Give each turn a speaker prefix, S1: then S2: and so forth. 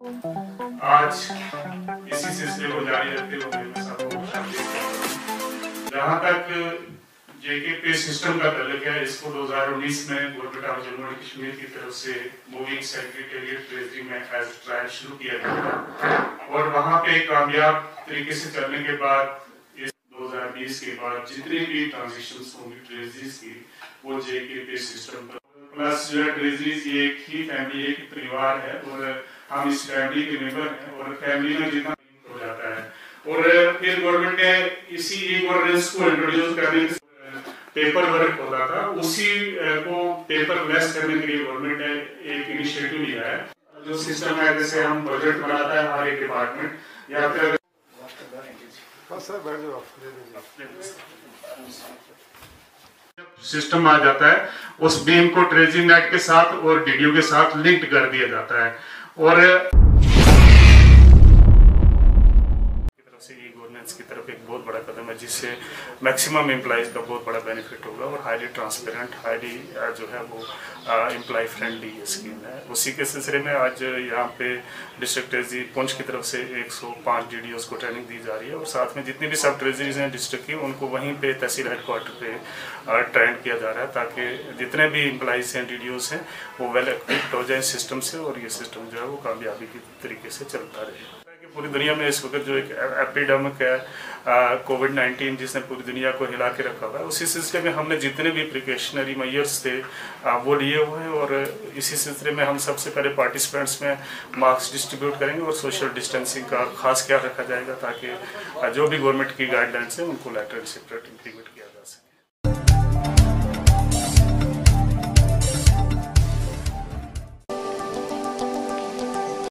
S1: आज इसी सिलसिले को जारी रखते हुए जहाँ तक जेके पे सिस्टम का तल्लक है, इसको 2019 में government of Jammu and Kashmir की तरफ़ से मूविंग सेक्रेटेरिएट ट्रेजरी में एज ट्रायल शुरू किया गया और वहाँ पे कामयाब तरीके से चलने के बाद, इस 2020 के बाद जितनी भी ट्रांजेक्शन होंगी ट्रेजरीज की, वो जेके पे सिस्टम पर। प्लस जो है, ट्रेजरीज ये एक ही फैमिली एक परिवार है और हम इस फैमिली के मेंबर हैं और फैमिली में जितना हो जाता है। और फिर गवर्नमेंट ने इसी ई गवर्नेंस को इंट्रोड्यूस करने के पेपर वर्क होता था। उसी को पेपर लेस करने के लिए गवर्नमेंट ने एक इनिशिएटिव लिया है। जो सिस्टम है जैसे हम बजट बनाता है हमारे डिपार्टमेंट या फिर सिस्टम आ जाता है उस बीम को ट्रेजिंग नेट के साथ और डीडीओ के साथ लिंक्ड कर दिया जाता है। और गवर्नेंस की तरफ़ एक बहुत बड़ा कदम है, जिससे मैक्सिमम एम्प्लॉज का बहुत बड़ा बेनिफिट होगा और हाईली ट्रांसपेरेंट हाईली जो है वो एम्प्लॉय फ्रेंडली स्कीम है। उसी के सिलसिले में आज यहाँ पे डिस्ट्रिक्ट ट्रेजरी पुंछ की तरफ़ से 105 डीडीओस को ट्रेनिंग दी जा रही है और साथ में जितनी भी सब ट्रेजरीज हैं डिस्ट्रिक्ट की, उनको वहीं पे तहसील हेडक्वार्टर पे ट्रेंड किया जा रहा है ताकि जितने भी एम्प्लॉज हैं डी हैं, वो वेल इक्विप्ड हो जाए सिस्टम से और ये सिस्टम जो है वो कामयाबी के तरीके से चलता रहे। पूरी दुनिया में इस वक्त जो एक एपिडेमिक है कोविड नाइन्टीन जिसने पूरी दुनिया को हिला के रखा हुआ है उसी सिलसिले में हमने जितने भी प्रिकॉशनरी मैयर्स थे आ, वो लिए हुए हैं और इसी सिलसिले में हम सबसे पहले पार्टिसिपेंट्स में मास्क डिस्ट्रीब्यूट करेंगे और सोशल डिस्टेंसिंग का खास ख्याल रखा जाएगा ताकि जो भी गवर्नमेंट की गाइडलाइंस है उनको लेटर सेपरेट इम्प्लीमेंट किया